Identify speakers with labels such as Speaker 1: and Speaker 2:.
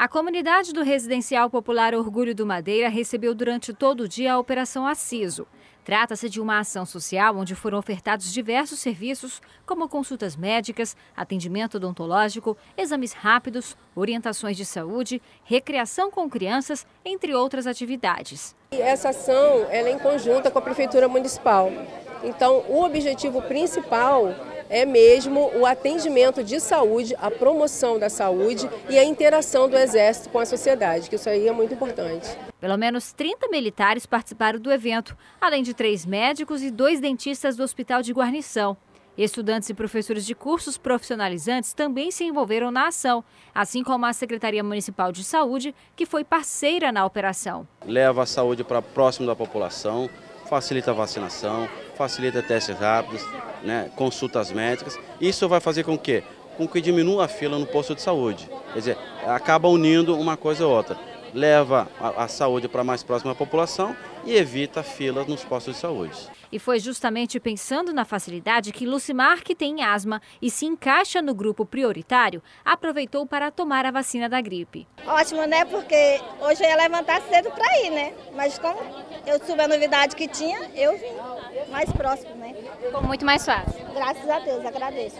Speaker 1: A comunidade do Residencial Popular Orgulho do Madeira recebeu durante todo o dia a Operação Aciso. Trata-se de uma ação social onde foram ofertados diversos serviços, como consultas médicas, atendimento odontológico, exames rápidos, orientações de saúde, recreação com crianças, entre outras atividades.
Speaker 2: Essa ação é em conjunta com a Prefeitura Municipal. Então, o objetivo principal é mesmo o atendimento de saúde, a promoção da saúde e a interação do Exército com a sociedade, que isso aí é muito importante.
Speaker 1: Pelo menos 30 militares participaram do evento, além de três médicos e dois dentistas do Hospital de Guarnição. Estudantes e professores de cursos profissionalizantes também se envolveram na ação, assim como a Secretaria Municipal de Saúde, que foi parceira na operação.
Speaker 3: Leva a saúde para próximo da população, facilita a vacinação, facilita testes rápidos, né, consultas médicas. Isso vai fazer com que, com que diminua a fila no posto de saúde. Quer dizer, acaba unindo uma coisa ou outra. Leva a, a saúde para mais próxima da população e evita filas nos postos de saúde.
Speaker 1: E foi justamente pensando na facilidade que Lucimar, que tem asma e se encaixa no grupo prioritário, aproveitou para tomar a vacina da gripe.
Speaker 4: Ótimo, né? Porque hoje eu ia levantar cedo para ir, né? Mas como eu soube a novidade que tinha, eu vim mais próximo, né?
Speaker 1: Ficou muito mais fácil.
Speaker 4: Graças a Deus, agradeço.